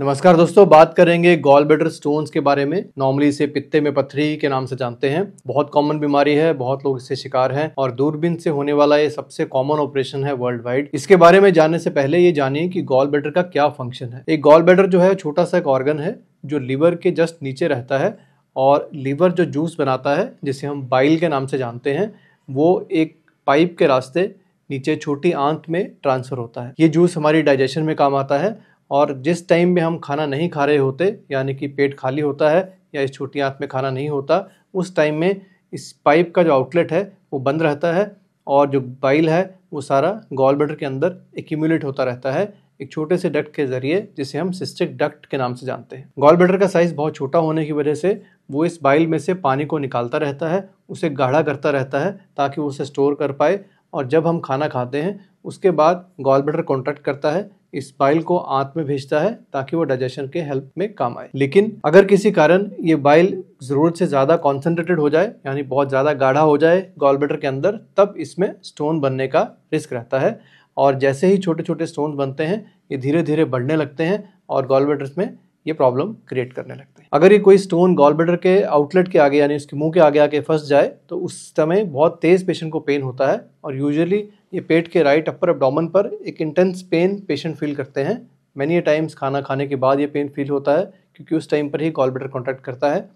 नमस्कार दोस्तों, बात करेंगे गॉल ब्लेडर स्टोन्स के बारे में। नॉर्मली इसे पित्ते में पथरी के नाम से जानते हैं। बहुत कॉमन बीमारी है, बहुत लोग इससे शिकार हैं और दूरबीन से होने वाला ये सबसे कॉमन ऑपरेशन है वर्ल्ड वाइड इसके बारे में जानने से पहले ये जानिए कि गॉल ब्लेडर का क्या फ़ंक्शन है। एक गॉल ब्लेडर जो है, छोटा सा एक ऑर्गन है, जो लीवर के जस्ट नीचे रहता है और लीवर जो जूस बनाता है, जिसे हम बाइल के नाम से जानते हैं, वो एक पाइप के रास्ते नीचे छोटी आंत में ट्रांसफ़र होता है। ये जूस हमारी डाइजेशन में काम आता है और जिस टाइम में हम खाना नहीं खा रहे होते, यानी कि पेट खाली होता है या इस छोटी आंत में खाना नहीं होता, उस टाइम में इस पाइप का जो आउटलेट है, वो बंद रहता है और जो बाइल है, वो सारा गॉल ब्लडर के अंदर एक्यूमुलेट होता रहता है एक छोटे से डक्ट के ज़रिए, जिसे हम सिस्टिक डक्ट के नाम से जानते हैं। गॉल ब्लडर का साइज़ बहुत छोटा होने की वजह से वो इस बाइल में से पानी को निकालता रहता है, उसे गाढ़ा करता रहता है ताकि वो उसे स्टोर कर पाए और जब हम खाना खाते हैं, उसके बाद गॉल ब्लडर कॉन्ट्रैक्ट करता है इस बाइल को आंत में भेजता है ताकि वो डाइजेशन के हेल्प में काम आए। लेकिन अगर किसी कारण ये बाइल ज़रूरत से ज़्यादा कॉन्सेंट्रेटेड हो जाए, यानी बहुत ज़्यादा गाढ़ा हो जाए गॉलबेटर के अंदर, तब इसमें स्टोन बनने का रिस्क रहता है। और जैसे ही छोटे छोटे स्टोन बनते हैं, ये धीरे धीरे बढ़ने लगते हैं और गॉल ब्लेडर्स में ये प्रॉब्लम क्रिएट करने लगते हैं। अगर ये कोई स्टोन गॉल के आउटलेट के आगे, यानी उसके मुँह के आगे आके फंस जाए तो उस समय बहुत तेज़ पेशेंट को पेन होता है और यूजुअली ये पेट के राइट अपर एबडोमन पर एक इंटेंस पेन पेशेंट फील करते हैं। मैनी टाइम्स खाना खाने के बाद ये पेन फील होता है, क्योंकि उस टाइम पर ही गॉल ब्लेडर कॉन्ट्रैक्ट करता है।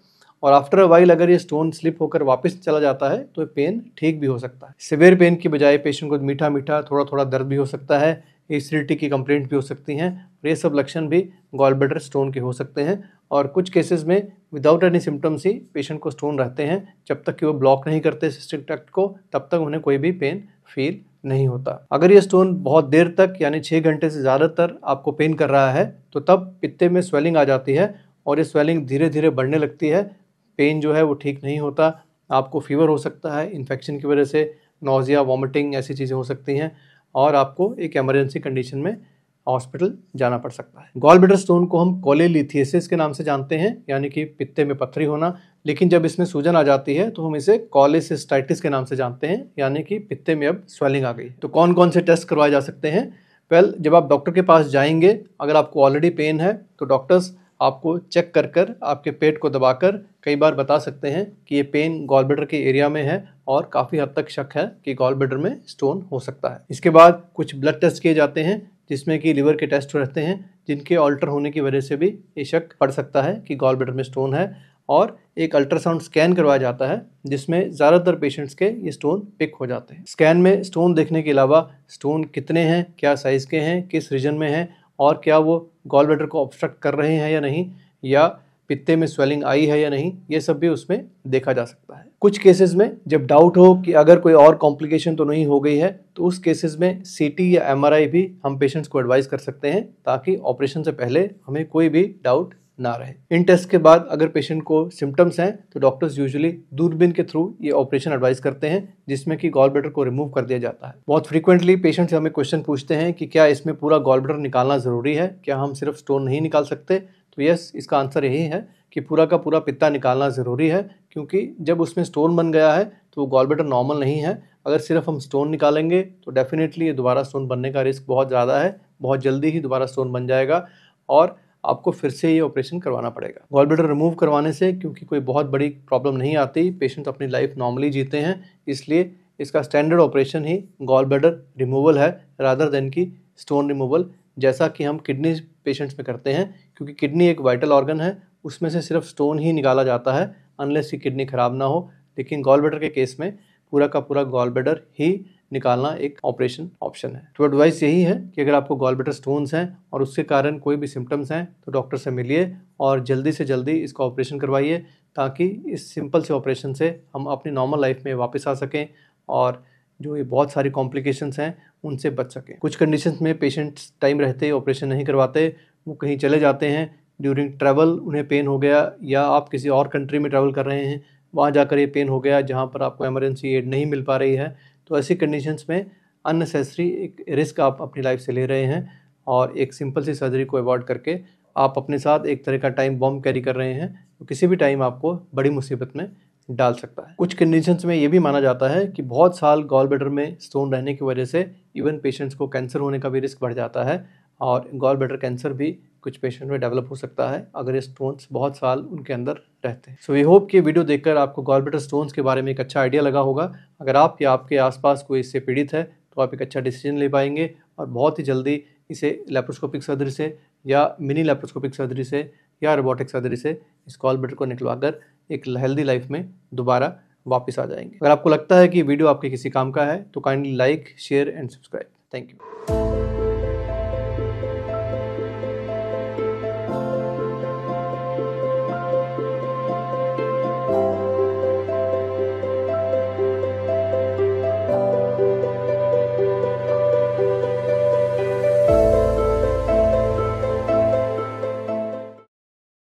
और आफ्टर अ वाइल अगर ये स्टोन स्लिप होकर वापस चला जाता है तो पेन ठीक भी हो सकता है। सिवियर पेन की बजाय पेशेंट को मीठा मीठा थोड़ा थोड़ा दर्द भी हो सकता है। एसिडिटी की कंप्लेंट भी हो सकती हैं ये सब लक्षण भी गॉल ब्लेडर स्टोन के हो सकते हैं। और कुछ केसेस में विदाउट एनी सिम्टम्स ही पेशेंट को स्टोन रहते हैं, जब तक कि वो ब्लॉक नहीं करते सिस्टिक ट्रैक्ट को, तब तक उन्हें कोई भी पेन फील नहीं होता। अगर ये स्टोन बहुत देर तक, यानी छः घंटे से ज़्यादातर आपको पेन कर रहा है तो तब पित्ते में स्वेलिंग आ जाती है, और ये स्वेलिंग धीरे धीरे बढ़ने लगती है। पेन जो है वो ठीक नहीं होता, आपको फीवर हो सकता है इन्फेक्शन की वजह से नोज़िया वॉमिटिंग ऐसी चीज़ें हो सकती हैं। और आपको एक एमरजेंसी कंडीशन में हॉस्पिटल जाना पड़ सकता है। गॉल ब्लेडर स्टोन को हम कोलेलिथियसिस के नाम से जानते हैं, यानी कि पित्ते में पथरी होना। लेकिन जब इसमें सूजन आ जाती है तो हम इसे कॉलेसिस्टाइटिस के नाम से जानते हैं, यानी कि पित्ते में अब स्वेलिंग आ गई। तो कौन कौन से टेस्ट करवाए जा सकते हैं? वेल जब आप डॉक्टर के पास जाएँगे, अगर आपको ऑलरेडी पेन है तो डॉक्टर्स आपको चेक कर कर आपके पेट को दबाकर कई बार बता सकते हैं कि ये पेन गॉल ब्लेडर के एरिया में है और काफ़ी हद तक शक है कि गॉल ब्लेडर में स्टोन हो सकता है। इसके बाद कुछ ब्लड टेस्ट किए जाते हैं, जिसमें कि लीवर के टेस्ट रहते हैं, जिनके ऑल्टर होने की वजह से भी ये शक पड़ सकता है कि गॉल ब्लेडर में स्टोन है और एक अल्ट्रासाउंड स्कैन करवाया जाता है, जिसमें ज़्यादातर पेशेंट्स के ये स्टोन पिक हो जाते हैं। स्कैन में स्टोन देखने के अलावा स्टोन कितने हैं, क्या साइज़ के हैं, किस रीजन में हैं और क्या वो गॉल ब्लैडर को ऑब्स्ट्रक्ट कर रहे हैं या नहीं, या पित्ते में स्वेलिंग आई है या नहीं, ये सब भी उसमें देखा जा सकता है। कुछ केसेस में जब डाउट हो कि अगर कोई और कॉम्प्लिकेशन तो नहीं हो गई है तो उस केसेस में सीटी या एमआरआई भी हम पेशेंट्स को एडवाइस कर सकते हैं, ताकि ऑपरेशन से पहले हमें कोई भी डाउट ना रहे। इन टेस्ट के बाद अगर पेशेंट को सिम्टम्स हैं तो डॉक्टर्स यूजुअली दूरबीन के थ्रू ये ऑपरेशन एडवाइस करते हैं, जिसमें कि गॉल ब्लेडर को रिमूव कर दिया जाता है। बहुत फ्रीक्वेंटली पेशेंट से हमें क्वेश्चन पूछते हैं कि क्या इसमें पूरा गॉल ब्लेडर निकालना ज़रूरी है? क्या हम सिर्फ़ स्टोन नहीं निकाल सकते? तो यस इसका आंसर यही है कि पूरा का पूरा पित्ता निकालना ज़रूरी है, क्योंकि जब उसमें स्टोन बन गया है तो वो गॉल ब्लेडर नॉर्मल नहीं है। अगर सिर्फ़ हम स्टोन निकालेंगे तो डेफिनेटली ये दोबारा स्टोन बनने का रिस्क बहुत ज़्यादा है, बहुत जल्दी ही दोबारा स्टोन बन जाएगा। और आपको फिर से ये ऑपरेशन करवाना पड़ेगा। गॉल ब्लेडर रिमूव करवाने से क्योंकि कोई बहुत बड़ी प्रॉब्लम नहीं आती पेशेंट अपनी लाइफ नॉर्मली जीते हैं, इसलिए इसका स्टैंडर्ड ऑपरेशन ही गॉल ब्लेडर रिमूवल है रादर देन की स्टोन रिमूवल जैसा कि हम किडनी पेशेंट्स में करते हैं, क्योंकि किडनी एक वाइटल ऑर्गन है, उसमें से सिर्फ़ स्टोन ही निकाला जाता है अनलेस की किडनी ख़राब ना हो, लेकिन गॉल ब्लेडर के केस में पूरा का पूरा गॉल ब्लेडर ही निकालना एक ऑपरेशन ऑप्शन है। तो एडवाइस यही है कि अगर आपको गॉल ब्लेडर स्टोन्स हैं और उसके कारण कोई भी सिम्टम्स हैं तो डॉक्टर से मिलिए और जल्दी से जल्दी इसका ऑपरेशन करवाइए ताकि इस सिंपल से ऑपरेशन से हम अपनी नॉर्मल लाइफ में वापस आ सकें और जो ये बहुत सारी कॉम्प्लिकेशंस हैं, उनसे बच सकें। कुछ कंडीशंस में पेशेंट्स टाइम रहते ऑपरेशन नहीं करवाते, वो कहीं चले जाते हैं ड्यूरिंग ट्रैवल उन्हें पेन हो गया या आप किसी और कंट्री में ट्रैवल कर रहे हैं, वहाँ जाकर ये पेन हो गया जहाँ पर आपको एमरजेंसी एड नहीं मिल पा रही है तो ऐसी कंडीशंस में अननेसेसरी एक रिस्क आप अपनी लाइफ से ले रहे हैं और एक सिंपल सी सर्जरी को अवॉइड करके आप अपने साथ एक तरह का टाइम बॉम्ब कैरी कर रहे हैं तो किसी भी टाइम आपको बड़ी मुसीबत में डाल सकता है। कुछ कंडीशंस में ये भी माना जाता है कि बहुत साल गॉल ब्लेडर में स्टोन रहने की वजह से इवन पेशेंट्स को कैंसर होने का भी रिस्क बढ़ जाता है और गॉल ब्लेडर कैंसर भी कुछ पेशेंट में डेवलप हो सकता है अगर ये स्टोन्स बहुत साल उनके अंदर रहते हैं। सो वी होप कि वीडियो देखकर आपको गॉलब्लेडर स्टोन्स के बारे में एक अच्छा आइडिया लगा होगा। अगर आप या आपके आसपास कोई इससे पीड़ित है तो आप एक अच्छा डिसीज़न ले पाएँगे और बहुत ही जल्दी इसे लेप्रोस्कोपिक सर्जरी से या मिनी लेप्रोस्कोपिक सर्जरी से या रोबोटिक सर्जरी से इस कॉल बेटर को निकलवा कर एक हेल्दी लाइफ में दोबारा वापस आ जाएँगे। अगर आपको लगता है कि वीडियो आपके किसी काम का है तो kindly like share and subscribe thank you